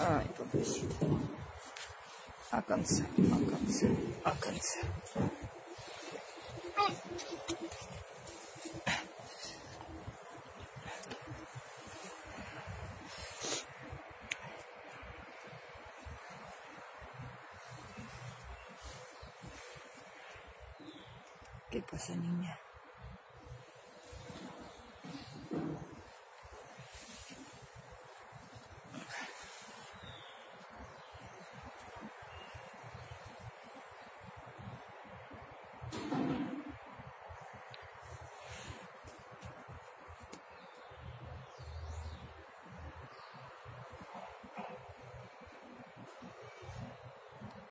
Ай, попросит. Оконце, оконце, оконце. ¿Qué pasa, niña?